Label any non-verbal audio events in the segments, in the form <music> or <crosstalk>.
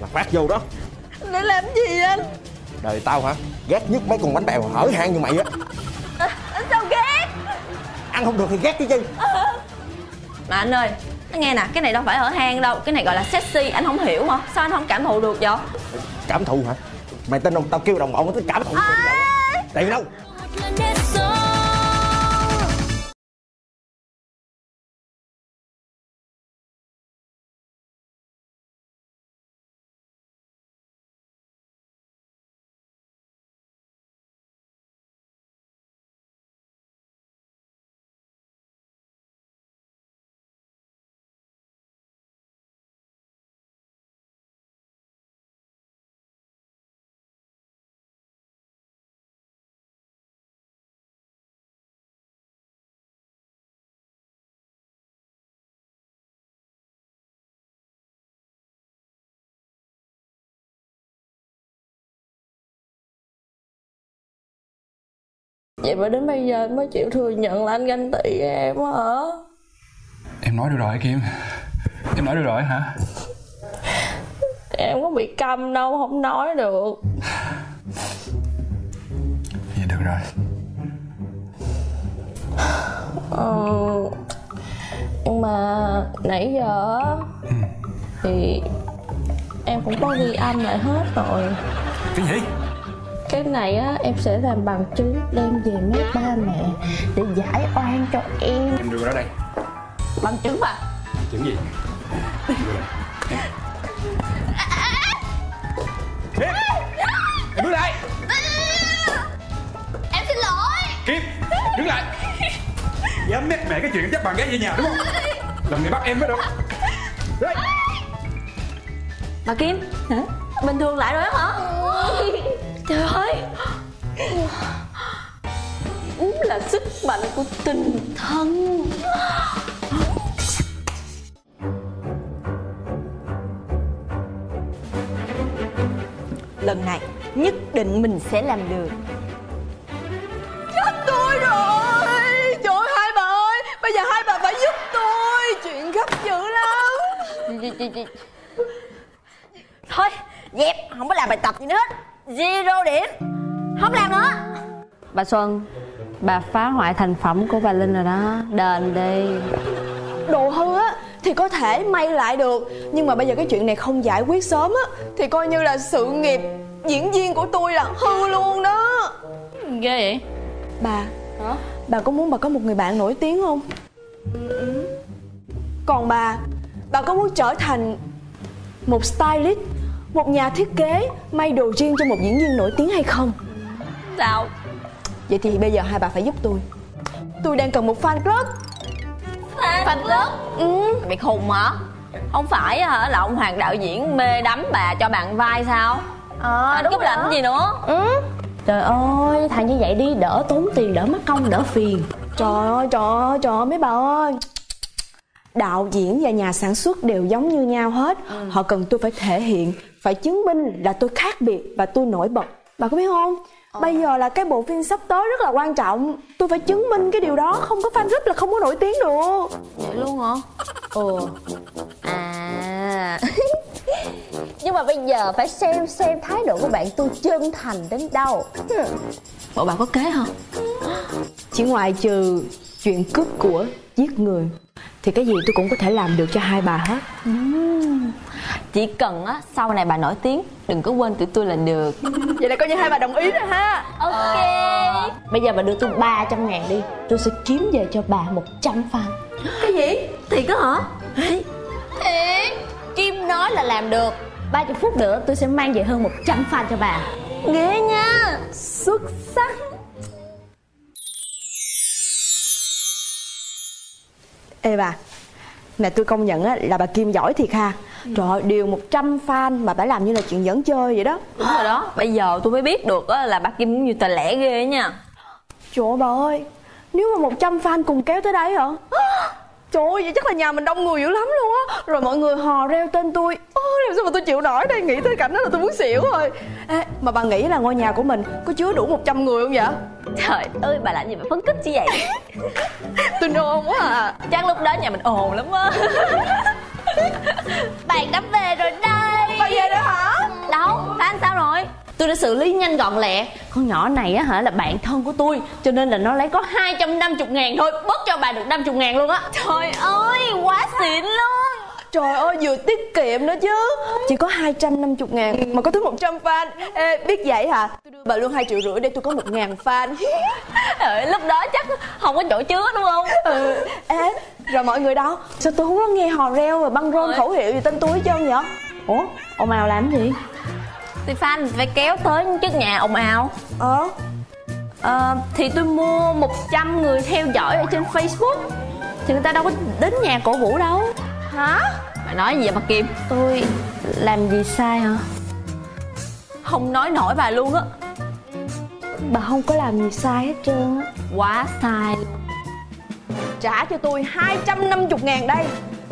là phát vô đó. Để làm gì anh? Đời tao hả? Ghét nhất mấy con bánh bèo hở hang như mày á. Anh sao ghét? Ăn không được thì ghét chứ. Mà anh ơi anh nghe nè cái này đâu phải ở hang đâu. Cái này gọi là sexy anh không hiểu hả sao anh không cảm thụ được vậy? Cảm thụ hả? Mày tin không? Tao kêu đồng bọn tao cảm thụ. Tiền đâu vậy mà đến bây giờ anh mới chịu thừa nhận là anh ganh tị em hả? Em nói được rồi Kim. Em nói được rồi hả? Em có bị câm đâu không nói được. Vậy được rồi. Ờ, nhưng mà nãy giờ á, thì em cũng có ghi âm lại hết rồi. Cái gì cái này á em sẽ làm bằng chứng đem về mấy ba mẹ để giải oan cho em. Em đưa ra đây. Bằng chứng mà. Chuyện gì? Em đứng lại. Em xin lỗi. Kim Đứng lại. Dám mét mẹ cái chuyện chắc bằng gái về nhà đúng không? Lần này bắt em mới được. Đây. Bà Kim. Hả? Bình thường lại rồi đó hả <laughs> trời. Ơi đúng là sức mạnh của tình thân. Lần này nhất định mình sẽ làm được. Chết tôi rồi. Trời ơi hai bà ơi Bây giờ hai bà phải giúp tôi. Chuyện gấp dữ lắm. Thôi dẹp không có làm bài tập gì nữa. hết zero điểm. Không làm nữa. Bà Xuân Bà phá hoại thành phẩm của bà Linh rồi đó. Đền đi. Đồ hư á Thì có thể may lại được. Nhưng mà bây giờ cái chuyện này không giải quyết sớm á Thì coi như là sự nghiệp diễn viên của tôi là hư luôn đó. Ghê vậy? Bà Bà có muốn bà có một người bạn nổi tiếng không? Còn bà Bà có muốn trở thành Một stylist Một nhà thiết kế May đồ riêng cho một diễn viên nổi tiếng hay không? sao Vậy thì bây giờ hai bà phải giúp tôi. Tôi đang cần một fan club. Fan club? ừ. Bị khùng hả? Không phải hả là ông hoàng đạo diễn mê đắm bà cho bạn vai sao? Ờ anh cúp làm cái gì nữa? Trời ơi thằng như vậy đi đỡ tốn tiền đỡ mất công đỡ phiền. Trời ơi trời ơi trời ơi mấy bà ơi. Đạo diễn và nhà sản xuất đều giống như nhau hết. Họ cần tôi phải thể hiện Phải chứng minh là tôi khác biệt Và tôi nổi bật. Bà có biết không? Bây giờ là cái bộ phim sắp tới rất là quan trọng. Tôi phải chứng minh cái điều đó. Không có fan group là không có nổi tiếng được. Vậy luôn hả? Ừ À. Nhưng mà bây giờ phải xem xem thái độ của bạn tôi chân thành đến đâu. Bộ bà có kế không Chỉ ngoài trừ chuyện cướp của giết người Thì cái gì tôi cũng có thể làm được cho hai bà hết chỉ cần á sau này bà nổi tiếng đừng có quên tụi tôi là được. Vậy là coi như hai bà đồng ý rồi ha. Ok. Bây giờ bà đưa tôi 300 ngàn đi Tôi sẽ kiếm về cho bà 100 fan cái gì? Thiệt đó hả? Thiệt Kim nói là làm được. 30 phút nữa tôi sẽ mang về hơn 100 fan cho bà. Ghê nha. Xuất sắc. Ê bà Nè tôi công nhận á, là bà Kim giỏi thiệt ha Trời ơi, điều 100 fan mà bà làm như là chuyện dẫn chơi vậy đó. Đúng rồi đó. Bây giờ tôi mới biết được á là bà kim cũng như tờ lẻ ghê nha. Trời ơi bà ơi Nếu mà 100 fan cùng kéo tới đấy hả? Trời ơi vậy chắc là nhà mình đông người dữ lắm luôn á. Rồi mọi người hò reo tên tôi. Ôi làm sao mà tôi chịu nổi đây? Nghĩ tới cảnh đó là tôi muốn xỉu rồi. Ê, Mà bà nghĩ là ngôi nhà của mình có chứa đủ 100 người không vậy? Trời ơi bà làm gì mà phấn khích chứ vậy? <laughs> Tôi nôn quá à. Chắc lúc đó nhà mình ồn lắm á Bạn đã về rồi đây. Bà về rồi hả? Tôi đã xử lý nhanh gọn lẹ. Con nhỏ này á hả là bạn thân của tôi cho nên là nó lấy có 250 ngàn thôi bớt cho bà được 50 ngàn luôn á. Trời ơi quá xịn luôn. Trời ơi vừa tiết kiệm nữa chứ. Chỉ có 250 ngàn mà có tới 100 fan. Ê, Biết vậy hả? Tôi đưa bà luôn 2 triệu rưỡi để tôi có 1 ngàn fan. Trời <laughs> lúc đó chắc không có chỗ chứa đúng không? Ừ. Ê, rồi mọi người đâu Sao tôi không có nghe hò reo và băng rôn khẩu hiệu gì tên tôi hết trơn vậy? Ủa ông nào làm gì? Thì fan phải kéo tới trước nhà ồn ào Ờ. Ờ, thì tôi mua 100 người theo dõi ở trên Facebook. Thì người ta đâu có đến nhà cổ vũ đâu. Hả? Mày nói gì vậy bà Kim? Tôi làm gì sai hả? Không nói nổi bà luôn á. Bà không có làm gì sai hết trơn á. Quá sai Trả cho tôi 250 ngàn đây.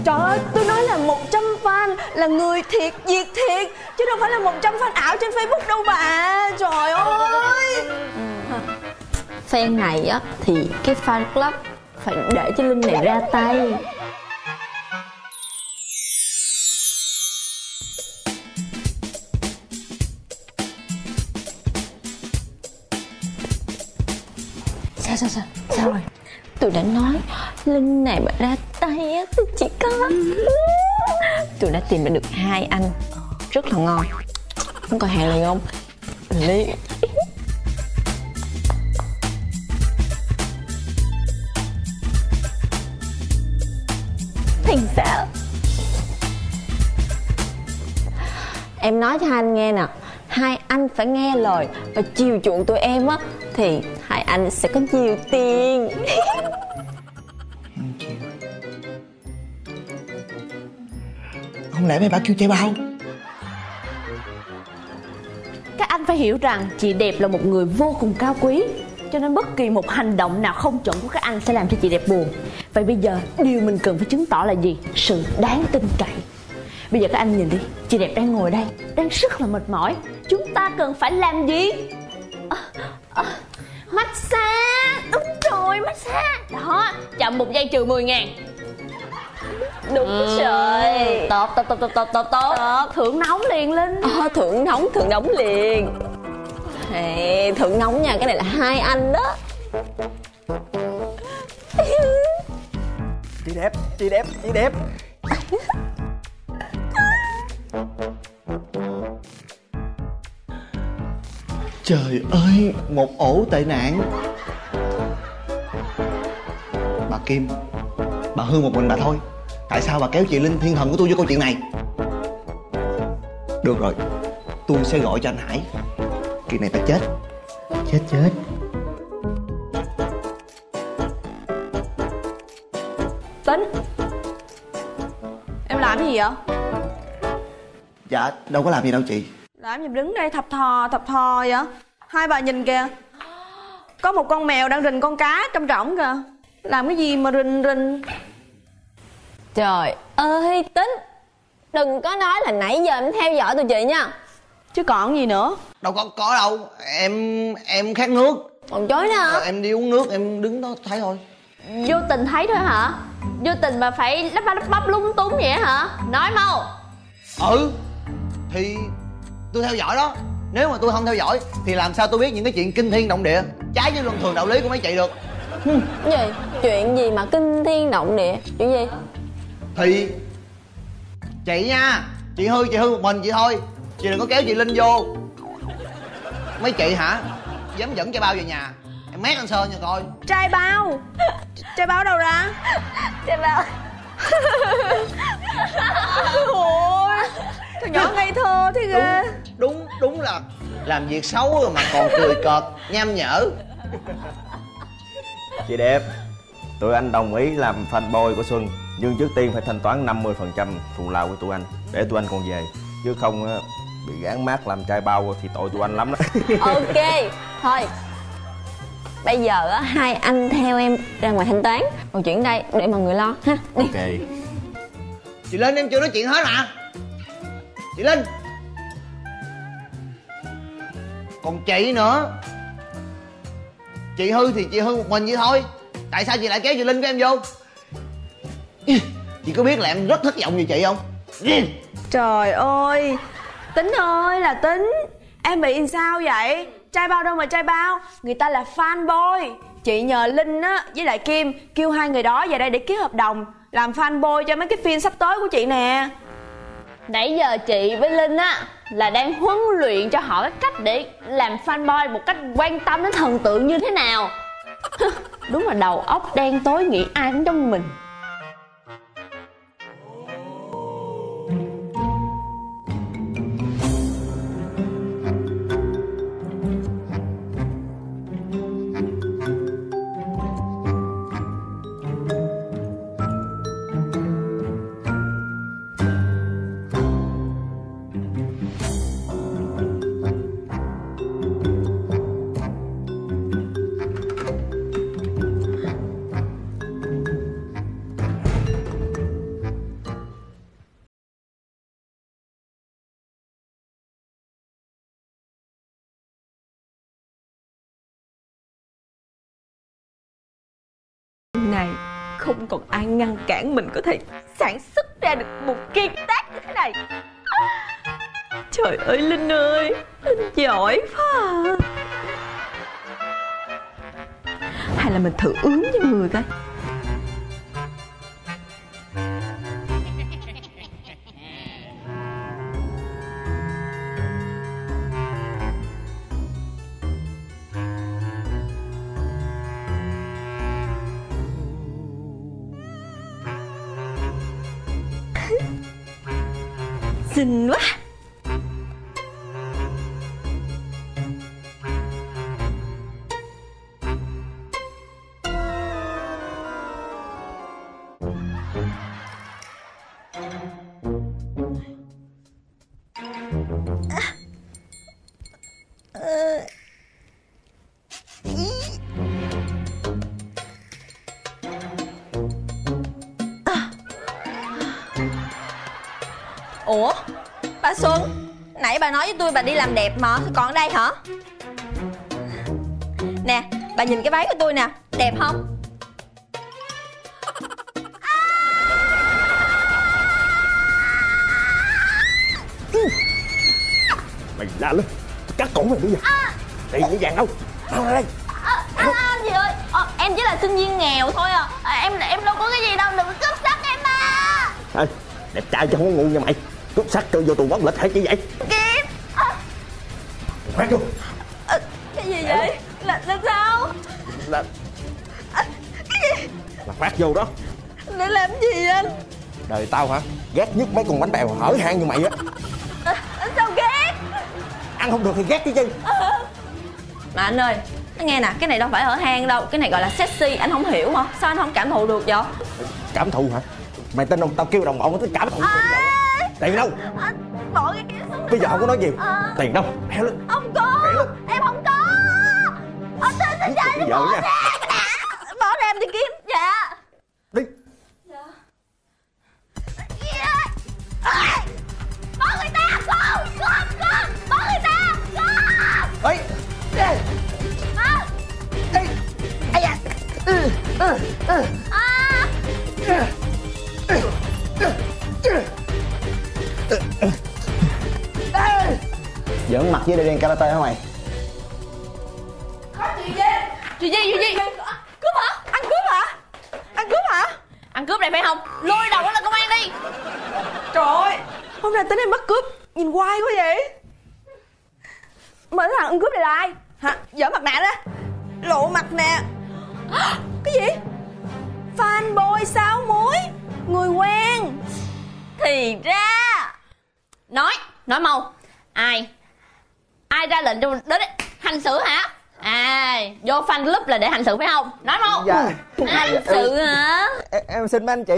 Trời ơi, tôi nói là 100 fan là người thiệt, việc thiệt Chứ đâu phải là 100 fan ảo trên Facebook đâu bà. Trời ơi. Fan này á Thì cái fan club Phải để cho Linh này ra tay. Sao sao sao? Sao rồi? Tôi đã nói. Linh này mà ra tay á Thì chỉ có Tôi đã tìm được hai anh. Rất là ngon. Không còn hàng này không? Lý thành sao Em nói cho hai anh nghe nè. Hai anh phải nghe lời Và chiều chuộng tụi em á, Thì hai anh sẽ có nhiều tiền. <laughs> Không lẽ mấy bà kêu chơi bao? Các anh phải hiểu rằng chị đẹp là một người vô cùng cao quý, Cho nên bất kỳ một hành động nào không chuẩn của các anh sẽ làm cho chị đẹp buồn. Vậy bây giờ, điều mình cần phải chứng tỏ là gì? Sự đáng tin cậy. Bây giờ các anh nhìn đi, Chị đẹp đang ngồi đây, Đang rất là mệt mỏi. Chúng ta cần phải làm gì? Chậm một giây trừ 10 ngàn. Đúng rồi. Tốt tốt tốt tốt tốt tốt tốt. Tốt, thưởng nóng liền Linh. Ờ, thưởng nóng thưởng nóng liền. Ê, thưởng nóng nha cái này là hai anh đó. Chị đẹp, chị đẹp, chị đẹp. Trời ơi, một ổ tệ nạn Kim. Bà hư một mình bà thôi. Tại sao bà kéo chị Linh thiên thần của tôi vô câu chuyện này? Được rồi Tôi sẽ gọi cho anh Hải. Chuyện này phải chết. Chết chết. Tính Em làm cái gì vậy? Dạ đâu có làm gì đâu chị. Làm gì đứng đây thập thò thập thò vậy? Hai bà nhìn kìa. Có một con mèo đang rình con cá trong trỏng kìa Làm cái gì mà rình rình? Trời ơi tính. Đừng có nói là nãy giờ em theo dõi tụi chị nha. Chứ còn gì nữa? Đâu có có đâu. Em em khát nước. Còn chối nữa hả? Em đi uống nước em đứng đó thấy thôi. Vô tình thấy thôi hả? Vô tình mà phải lắp bắp lắp bắp lúng túng vậy hả? Nói mau. Ừ Thì tôi theo dõi đó. Nếu mà tôi không theo dõi Thì làm sao tôi biết những cái chuyện kinh thiên động địa? Trái với luân thường đạo lý của mấy chị được Cái gì? Chuyện gì mà kinh thiên động địa? Chuyện gì? Thì Chị nha Chị hư chị hư một mình chị thôi. Chị đừng có kéo chị Linh vô. Mấy chị hả? Dám dẫn chai bao về nhà. Em mét anh Sơn nha coi. Trai bao? Trai bao đâu ra? Chị bảo Ôi Thằng nhỏ ngây thơ thế ghê. Đúng đúng là Làm việc xấu rồi mà còn cười cợt Nham nhở Chị đẹp. Tụi anh đồng ý làm fanboy của Xuân Nhưng trước tiên phải thanh toán 50% thù lao của tụi anh Để tụi anh còn về. Chứ không á, bị gán mát làm trai bao thì tội tụi anh lắm đó. <laughs> Ok Thôi. Bây giờ á hai anh theo em ra ngoài thanh toán. Còn chuyện đây để mọi người lo ha. Đi. Ok. Chị Linh em chưa nói chuyện hết mà Chị Linh. Còn chị nữa Chị hư thì chị hư một mình vậy thôi. Tại sao chị lại kéo chị Linh với em vô? Chị có biết là em rất thất vọng về chị không? Trời ơi Tính ơi là tính. Em bị sao vậy? Trai bao đâu mà trai bao? Người ta là fan boy Chị nhờ Linh á với lại Kim Kêu hai người đó về đây để ký hợp đồng Làm fan boy cho mấy cái phim sắp tới của chị nè. Nãy giờ chị với Linh á là đang huấn luyện cho họ cái cách để làm fanboy một cách quan tâm đến thần tượng như thế nào. <laughs> Đúng là đầu óc đen tối nghĩ ai cũng trong mình. Này, không còn ai ngăn cản mình có thể sản xuất ra được một kiệt tác như thế này trời ơi, linh ơi, linh giỏi quá à. hay là mình thử ướm cho người coi xinh quá tôi bà đi làm đẹp mà còn ở đây hả? Nè Bà nhìn cái váy của tôi nè Đẹp không? Mày la lên Cắt cổ mày bây giờ Tiền cái vàng đâu. Mau ra đây. À, anh, anh gì ơi? Ờ, em chỉ là sinh viên nghèo thôi à. à em em đâu có cái gì đâu đừng có cướp sắc em mà Ê, đẹp trai chứ không có ngu nha mày. Cướp sắc kêu vô tù bóc lịch hay chi vậy? à, khoét vô. À, Cái gì vậy? Là, là sao? Là là khoét vô đó. Để làm gì anh? Đời tao hả? Ghét nhất mấy con bánh bèo hở hang như mày á. À, sao ghét? Ăn không được thì ghét cái chi Mà anh ơi nghe nè Cái này đâu phải ở hang đâu. Cái này gọi là sexy Anh không hiểu hả? Sao anh không cảm thụ được vậy? Cảm thụ hả? Mày tin không? Tao kêu đồng bọn tao cảm thụ. À, tiền đâu? Anh bỏ cái bây giờ không có nói gì à. tiền đâu? Heo lên. Không có. Em không có. Anh tin xin chạy bây giờ nha. Bỏ ra em đi kiếm. Dạ. Đi. Bỏ người ta con con con bỏ người ta con ấy ê. À, ê giỡn mặt với đôi đen karate hả mày? Chị gì? Chị gì cướp hả? Ăn cướp hả? Ăn cướp hả? Ăn cướp này phải không? Lôi đầu lên công an đi. Trời ơi hôm nay tính em bắt cướp nhìn quai quá vậy. Mà thằng ăn cướp này là ai? Hả? Dở mặt nạ ra lộ mặt nè. <gasps> Cái gì? Fan boy sao muối người quen. Thì ra nói nói mau. Ai ai ra lệnh cho đến hành xử hả? À vô fan club là để hành xử phải không? Nói mau Dạ. hành xử hả? Em, em xin mấy anh chị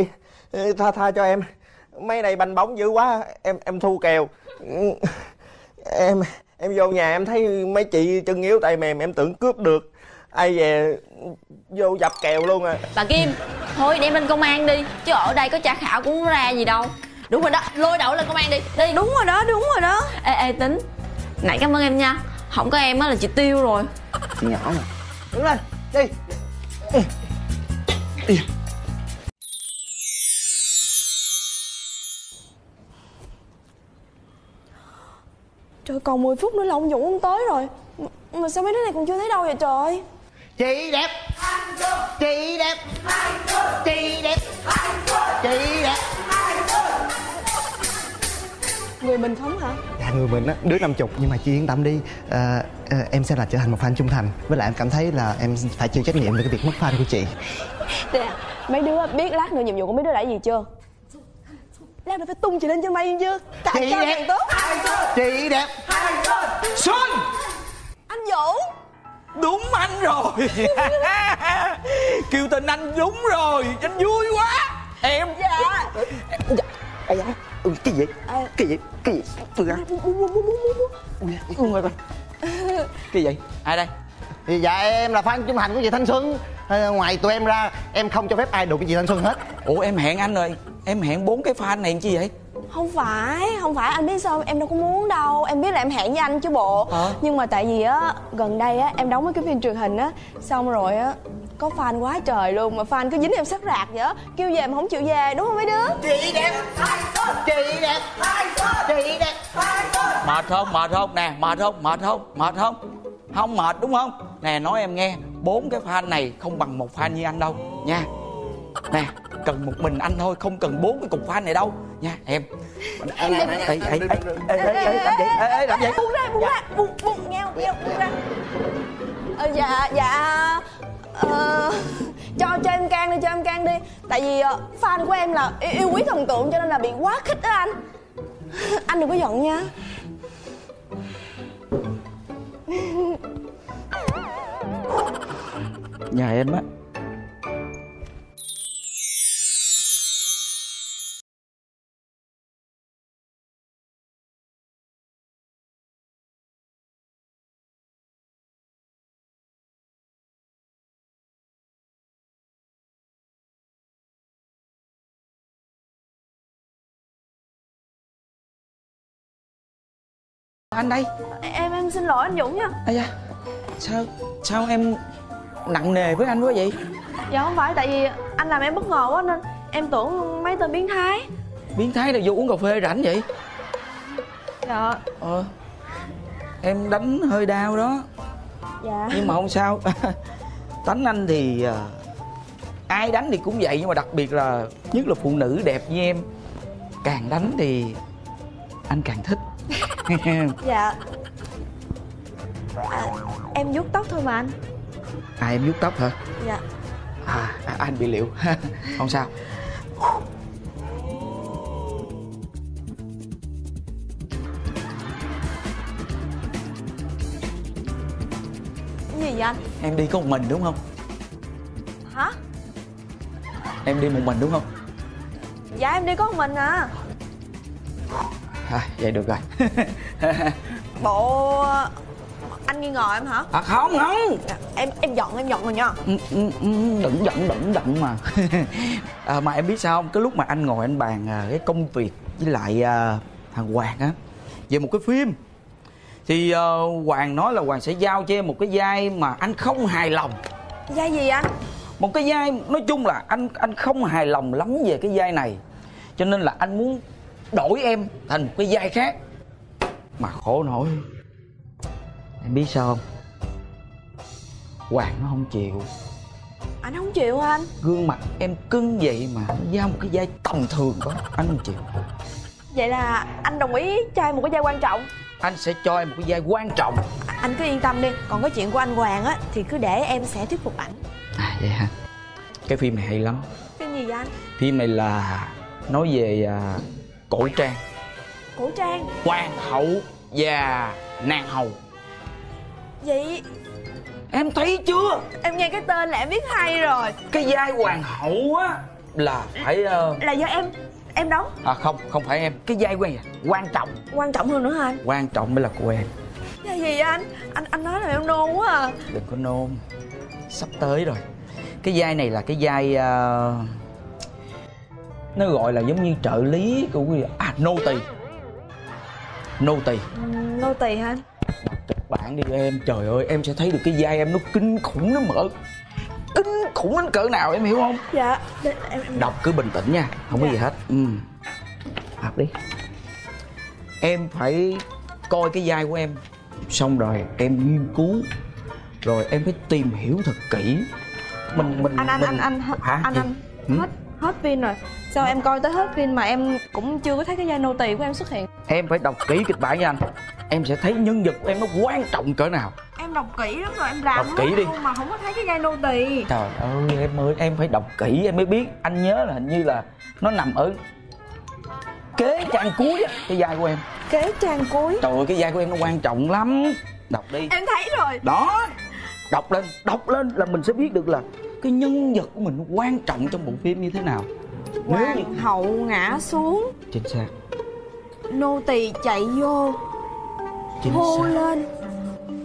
ừ, tha tha cho em. Mấy này banh bóng dữ quá em em thu kèo. Ừ, em em vô nhà em thấy mấy chị chân yếu tay mềm em tưởng cướp được. Ai về vô dập kèo luôn à. Bà kim thôi đem lên công an đi chứ ở đây có tra khảo cũng không ra gì đâu. Đúng rồi đó lôi đầu lên công an đi. Đi. Đúng rồi đó đúng rồi đó. Ê ê tính nãy cảm ơn em nha. Không có em á là chị tiêu rồi. Chị nhỏ mà. Đứng lên đi. Đi Trời còn 10 phút nữa là ông Dũng không tới rồi. Mà- Mà sao mấy đứa này còn chưa thấy đâu vậy trời? Chị đẹp. Chị đẹp. Chị đẹp. Chị đẹp. Người mình không hả dạ người mình á đứa năm chục nhưng mà chị yên tâm đi. Ờ, ờ, em sẽ là trở thành một fan trung thành. Với lại em cảm thấy là em phải chịu trách nhiệm về cái việc mất fan của chị. Nè mấy đứa biết lát nữa nhiệm vụ của mấy đứa là gì chưa? Lát nữa phải tung chị lên trên mây chưa Tại Chị đẹp. tốt. Chị đẹp. Xuân! Anh Dũng đúng anh rồi. <laughs> Kiều tình anh đúng rồi. Anh vui quá. Em. Dạ. Ây da, ừ, cái gì cái gì? Cái gì? Bu- bu. Ui, coi cái gì? Ai đây? Thì dạ em là fan trung thành của chị thanh xuân. Ờ, ngoài tụi em ra em không cho phép ai đụng chị thanh xuân hết. Ủa em hẹn anh rồi. Em hẹn bốn cái fan này làm chi vậy? Không phải, không phải. Anh biết sao em đâu có muốn đâu. Em biết là em hẹn với anh chứ bộ. Hả? Nhưng mà tại vì á, gần đây á, em đóng mấy cái phim truyền hình á Xong rồi á, có fan quá trời luôn Mà fan cứ dính em sát rạc vậy á. Kêu về mà không chịu về, đúng không mấy đứa? chị đẹp chị đẹp chị đẹp mệt không? Mệt không? Nè mệt không? Mệt không? Mệt không? Không mệt đúng không? Nè nói em nghe bốn cái fan này không bằng một fan như anh đâu nha. Nè cần một mình anh thôi không cần bốn cái cục fan này đâu nha em. Ê, ê, ê, ê, ê, làm gì? Ê, ê, làm gì? Buông ra, buông ra, buông, buông, nghe không, nghe không, buông ra. Ờ, Dạ, dạ ờ, cho cho em can đi, cho em can đi. Tại vì ờ, fan của em là yêu, yêu quý thần tượng cho nên là bị quá khích đó anh. Anh đừng có giận nha. Nhà em á anh đây. Em em xin lỗi anh Dũng nha. Ây da sao sao em nặng nề với anh quá vậy? Dạ không phải tại vì anh làm em bất ngờ quá nên em tưởng mấy tên biến thái. Biến thái là vô uống cà phê rảnh vậy? Dạ. Ờ em đánh hơi đau đó. Dạ. Nhưng mà không sao. <laughs> Tánh anh thì à, ai đánh thì cũng vậy nhưng mà đặc biệt là nhất là phụ nữ đẹp như em càng đánh thì anh càng thích <laughs> Dạ. À, Em vuốt tóc thôi mà anh. À em vuốt tóc hả? Dạ. À, à anh bị liệu. <laughs> Không sao. Gì vậy anh? Em đi có một mình đúng không? Hả? Em đi một mình đúng không? Dạ em đi có một mình à à, vậy được rồi. <laughs> Bộ Anh nghi ngờ em hả? À không không. Dạ, Em em giận em giận rồi nha. Ừ, ừ, ừ, đừng giận đừng giận mà. <laughs> À, mà em biết sao không? Cái lúc mà anh ngồi anh bàn à, cái công việc với lại à, thằng hoàng á về một cái phim. Thì à, hoàng nói là hoàng sẽ giao cho em một cái vai mà anh không hài lòng. Dạ gì anh? Một cái vai nói chung là anh anh không hài lòng lắm về cái vai này. Cho nên là anh muốn đổi em thành một cái vai khác. Mà khổ nổi. Em biết sao không? Hoàng nó không chịu. Anh không chịu hả anh? Gương mặt em cưng vậy mà nó giao một cái vai tầm thường đó. Anh không chịu. Vậy là anh đồng ý cho em một cái vai quan trọng. Anh sẽ cho em một cái vai quan trọng. À, Anh cứ yên tâm đi Còn cái chuyện của anh Hoàng á Thì cứ để em sẽ thuyết phục ảnh. À vậy hả? Cái phim này hay lắm. Phim gì vậy anh? Phim này là nói về à, cổ trang. Cổ trang. Hoàng hậu và nàng hầu. Vậy em thấy chưa? em nghe cái tên là em biết hay rồi. Cái vai hoàng hậu á là phải ờ, Là do em Em đóng. À không không phải em. Cái vai quan quan trọng. Quan trọng hơn nữa hả anh? Quan trọng mới là của em. Dạ gì vậy anh? Anh anh nói là em nôn quá à. Đừng có nôn. Sắp tới rồi. Cái vai này là cái vai ờ, nó gọi là giống như trợ lý của cái à nô tỳ. Nô tỳ. Ừ, Nô tỳ hả? Anh kịch bản đi em. Trời ơi em sẽ thấy được cái vai em nó kinh khủng nó mở kinh khủng đến cỡ nào em hiểu không? Dạ em, em... đọc cứ bình tĩnh nha không có Dạ. gì hết. Ừ. Đọc đi. Em phải coi cái vai của em. Xong rồi em nghiên cứu. Rồi em phải tìm hiểu thật kỹ. Mình mình anh anh mình... anh anh hả? anh anh Ừ? hết hết pin rồi. Sao em coi tới hết pin mà em cũng chưa có thấy cái vai nô tỳ của em xuất hiện? Em phải đọc kỹ kịch bản với anh. Em sẽ thấy nhân vật của em nó quan trọng cỡ nào. Em đọc kỹ lắm rồi em làm Đọc kỹ đi. mà không có thấy cái vai nô tỳ trời ơi em ơi em phải đọc kỹ em mới biết. Anh nhớ là hình như là nó nằm ở kế trang cuối á cái vai của em. Kế trang cuối. Trời ơi cái vai của em nó quan trọng lắm. Đọc đi. Em thấy rồi. Đó. Đọc lên đọc lên là mình sẽ biết được là cái nhân vật của mình quan trọng trong bộ phim như thế nào? Nếu như hoàng hậu ngã xuống. Chính xác. Nô tỳ chạy vô. Chính hô xác. lên.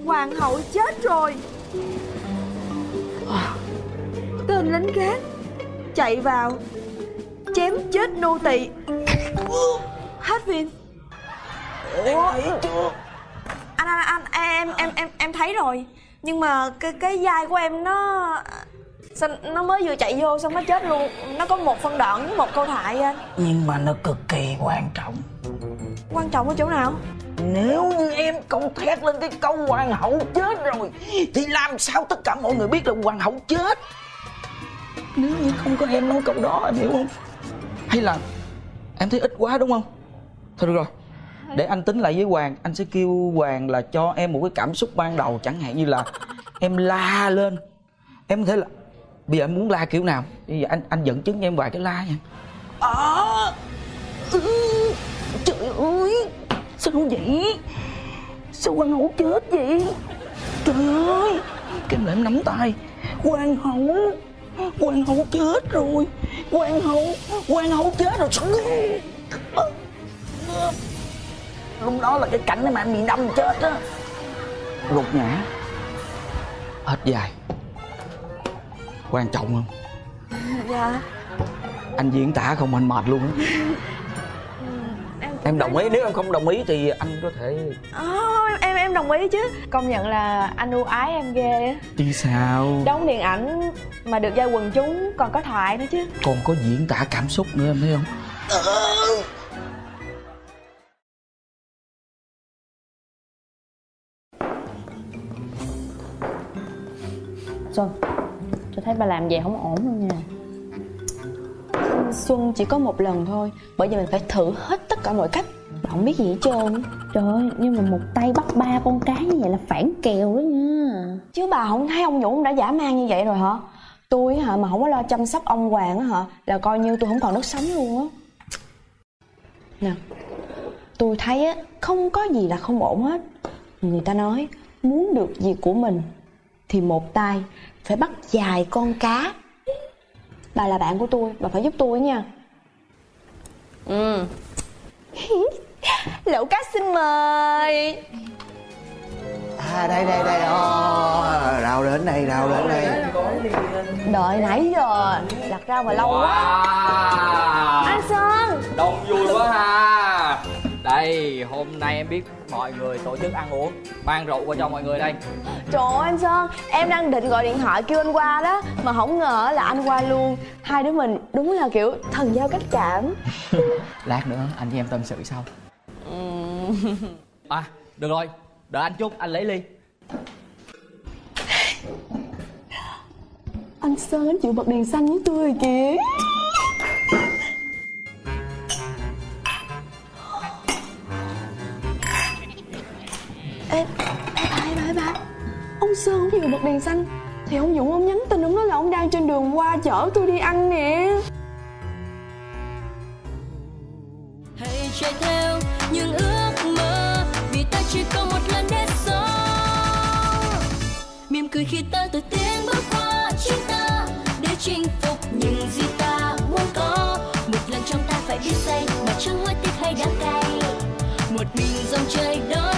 Hoàng hậu chết rồi. À, tên lính gác chạy vào chém chết nô tỳ. Hết phim. Ủa? Anh anh anh em em em em thấy rồi. Nhưng mà cái cái vai của em nó sao nó mới vừa chạy vô xong nó chết luôn? Nó có một phân đoạn với một câu thoại anh. Nhưng mà nó cực kỳ quan trọng. Quan trọng ở chỗ nào? Nếu như em không thét lên cái câu hoàng hậu chết rồi thì làm sao tất cả mọi người biết là hoàng hậu chết? Nếu như không có em nói câu đó em hiểu không? Hay là em thấy ít quá đúng không? Thôi được rồi. Để anh tính lại với hoàng anh sẽ kêu hoàng là cho em một cái cảm xúc ban đầu chẳng hạn như là em la lên. Em có thể là bây giờ em muốn la kiểu nào? Bây giờ anh anh dẫn chứng cho em vài cái la nha. Ừ, trời ơi sao vậy? Sao quan hậu chết vậy? Trời ơi cái lại em nắm tay. Quan hậu quan hậu chết rồi. Quan hậu quan hậu chết rồi. Lúc đó là cái cảnh mà em bị đâm chết á. Gục ngã. Hết dài quan trọng không dạ. Anh diễn tả không anh mệt luôn á. <laughs> Em đồng ý nếu em không đồng ý thì anh có thể Ờ, em em đồng ý chứ. Công nhận là anh ưu ái em ghê á. Chứ sao? Đóng điện ảnh mà được giao quần chúng còn có thoại nữa chứ. Còn có diễn tả cảm xúc nữa em thấy không? Xuân Tôi thấy bà làm vậy không ổn đâu nha. Xuân chỉ có một lần thôi bởi vì mình phải thử hết tất cả mọi cách. Mà không biết gì hết trơn. Trời ơi nhưng mà một tay bắt ba con cá như vậy là phản kèo đó nha. Chứ bà không thấy ông dũng đã giả man như vậy rồi hả? Tôi hả mà không có lo chăm sóc ông hoàng á hả là coi như tôi không còn đất sống luôn á. Nè tôi thấy á không có gì là không ổn hết. Người ta nói muốn được gì của mình thì một tay phải bắt dài con cá. Bà là bạn của tôi bà phải giúp tôi nha. Ừ. <laughs> Lẩu cá xin mời. À đây đây đây. Oh, rào đến đây rào đến đây. Đợi nãy giờ lặt rau mà lâu quá. Anh sơn. Đông vui quá ha đây hôm nay em biết mọi người tổ chức ăn uống. Mang rượu qua cho mọi người đây. Trời ơi anh Sơn Em đang định gọi điện thoại kêu anh qua đó Mà không ngờ là anh qua luôn. Hai đứa mình đúng là kiểu thần giao cách cảm. <laughs> Lát nữa anh với em tâm sự sau. À được rồi đợi anh chút anh lấy ly. Anh Sơn anh chịu bật đèn xanh với tôi rồi kìa vừa bật đèn xanh. Thì ông Dũng, ông nhắn tin ông nói là ông đang trên đường qua chở tôi đi ăn nè. Hãy chạy theo những ước mơ, vì ta chỉ có một lần để sống. Mỉm cười khi ta từ tiếng bước qua chính ta, để chinh phục những gì ta muốn có. Một lần trong ta phải biết say, mà chẳng hối tiếc hay đắng cay. Một mình dòng trời đó